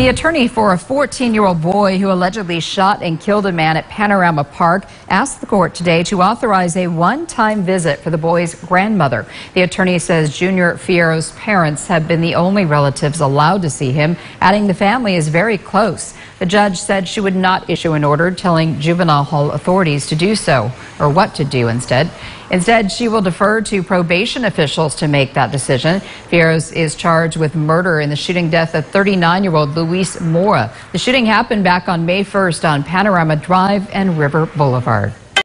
The attorney for a 14-year-old boy who allegedly shot and killed a man at Panorama Park asked the court today to authorize a one-time visit for the boy's grandmother. The attorney says Junior Fierro's parents have been the only relatives allowed to see him, adding the family is very close. The judge said she would not issue an order telling juvenile hall authorities to do so, or what to do instead. Instead, she will defer to probation officials to make that decision. Fierros is charged with murder in the shooting death of 39-year-old Luis Mora. The shooting happened back on May 1st on Panorama Drive and River Boulevard.